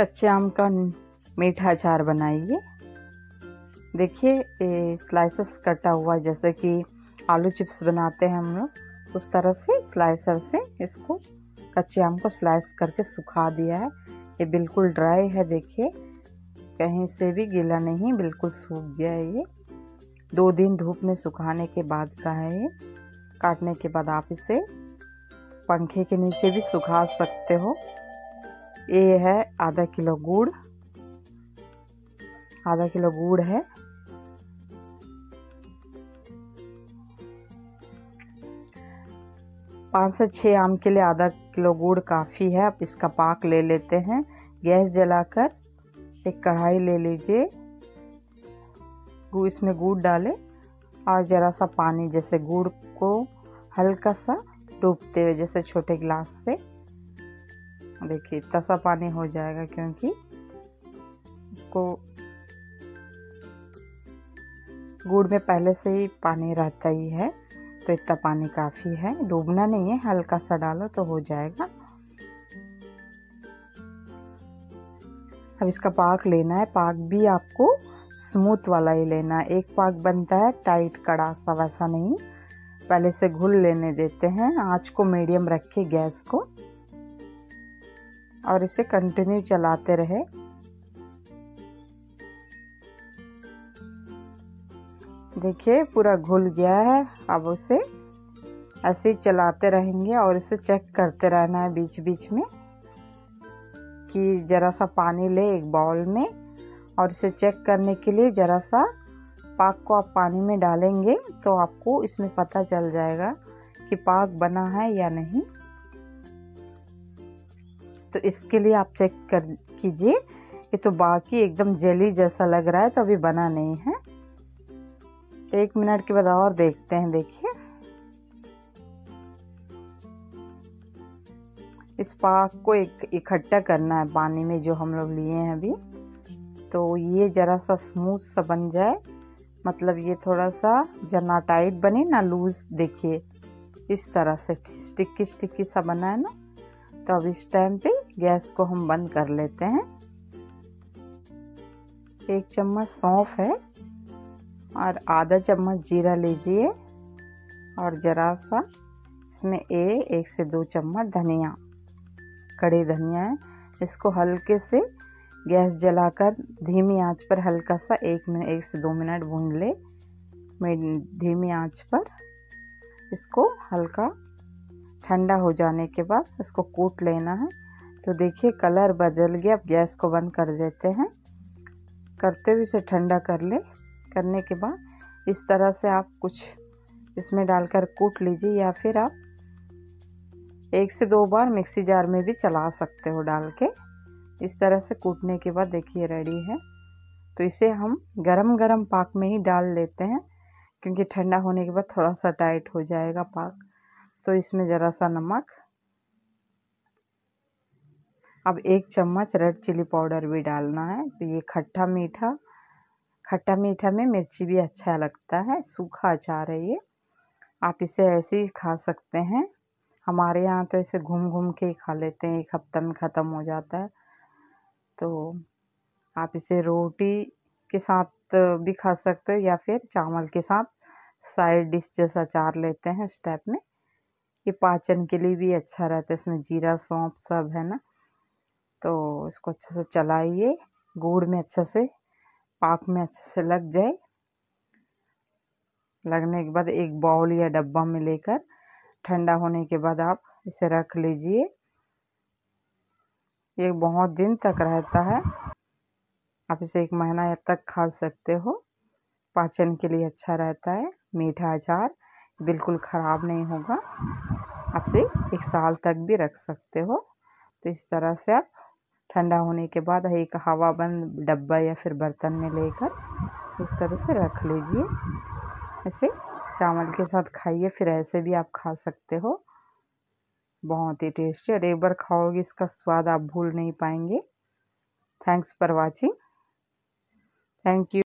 कच्चे आम का मीठा अचार बनाइए। देखिए, ये स्लाइसेस कटा हुआ जैसे कि आलू चिप्स बनाते हैं हम लोग। उस तरह से स्लाइसर से इसको कच्चे आम को स्लाइस करके सुखा दिया है। ये बिल्कुल ड्राई है, देखिए। कहीं से भी गीला नहीं, बिल्कुल सूख गया है ये। दो दिन धूप में सुखाने के बाद का है ये। काटने के बाद आप इसे पंखे के नीचे भी सुखा सकते हो। ये है आधा किलो गुड़, आधा किलो गुड़ है। पाँच से छः आम के लिए आधा किलो गुड़ काफ़ी है, आप इसका पाक ले लेते हैं। गैस जलाकर एक कढ़ाई ले लीजिए। इसमें गुड़ डालें और ज़रा सा पानी, जैसे गुड़ को हल्का सा डूबते हुए, जैसे छोटे गिलास से। देखिए, इतना सा पानी हो जाएगा क्योंकि इसको गुड़ में पहले से ही पानी रहता ही है तो इतना पानी काफ़ी है। डूबना नहीं है, हल्का सा डालो तो हो जाएगा। अब इसका पाक लेना है। पाक भी आपको स्मूथ वाला ही लेना है। एक पाक बनता है, टाइट, कड़ा सा वैसा नहीं। पहले से घुल लेने देते हैं। आँच को मीडियम रखे गैस को। और इसे कंटिन्यू चलाते रहे। देखिए, पूरा घुल गया है। अब उसे ऐसे ही चलाते रहेंगे और इसे चेक करते रहना है बीच बीच में कि ज़रा सा पानी ले एक बाउल में और इसे चेक करने के लिए ज़रा सा पाक को आप पानी में डालेंगे तो आपको इसमें पता चल जाएगा कि पाक बना है या नहीं। तो इसके लिए आप चेक कर कीजिए ये तो बाकी एकदम जेली जैसा लग रहा है तो अभी बना नहीं है। एक मिनट के बाद और देखते हैं, देखिए। इस पाक को एक इकट्ठा करना है पानी में जो हम लोग लिए हैं अभी। तो ये ज़रा सा स्मूथ सा बन जाए। मतलब ये थोड़ा सा जना टाइट बने, ना लूज देखिए। इस तरह से स्टिकी स्टिकी सा बना है ना। तो अब इस टाइम पे गैस को हम बंद कर लेते हैं। एक चम्मच सौंफ है और आधा चम्मच जीरा लीजिए और ज़रा सा इसमें ए, एक से दो चम्मच धनिया, कड़ी धनिया है। इसको हल्के से गैस जलाकर धीमी आँच पर हल्का सा एक मिनट, एक से दो मिनट भून ले। धीमी आँच पर इसको हल्का ठंडा हो जाने के बाद इसको कूट लेना है। तो देखिए, कलर बदल गया। अब गैस को बंद कर देते हैं। करते हुए इसे ठंडा कर ले। करने के बाद इस तरह से आप कुछ इसमें डालकर कूट लीजिए या फिर आप एक से दो बार मिक्सी जार में भी चला सकते हो डाल के। इस तरह से कूटने के बाद देखिए, रेडी है। तो इसे हम गरम गरम पाक में ही डाल लेते हैं, क्योंकि ठंडा होने के बाद थोड़ा सा टाइट हो जाएगा पाक। तो इसमें ज़रा सा नमक अब एक चम्मच रेड चिली पाउडर भी डालना है। तो ये खट्टा मीठा खट्टा मीठा में मिर्ची भी अच्छा लगता है, सूखा अचार है ये। आप इसे ऐसे ही खा सकते हैं। हमारे यहाँ तो इसे घूम घूम के ही खा लेते हैं, एक हफ़्ता में ख़त्म हो जाता है। तो आप इसे रोटी के साथ भी खा सकते हो या फिर चावल के साथ। साइड डिश जैसा अचार लेते हैं उस टाइप में। ये पाचन के लिए भी अच्छा रहता है, इसमें जीरा सौंप सब, है ना? तो इसको अच्छे से चलाइए। गुड़ में अच्छे से, पाक में अच्छे से लग जाए। लगने के बाद एक बाउल या डब्बा में लेकर ठंडा होने के बाद आप इसे रख लीजिए। ये बहुत दिन तक रहता है। आप इसे एक महीना तक खा सकते हो। पाचन के लिए अच्छा रहता है। मीठा अचार बिल्कुल ख़राब नहीं होगा। आप से एक साल तक भी रख सकते हो। तो इस तरह से आप ठंडा होने के बाद एक हवा बंद डब्बा या फिर बर्तन में लेकर इस तरह से रख लीजिए। ऐसे चावल के साथ खाइए, फिर ऐसे भी आप खा सकते हो। बहुत ही टेस्टी और एक बार खाओगे इसका स्वाद आप भूल नहीं पाएँगे। Thanks for watching. Thank you.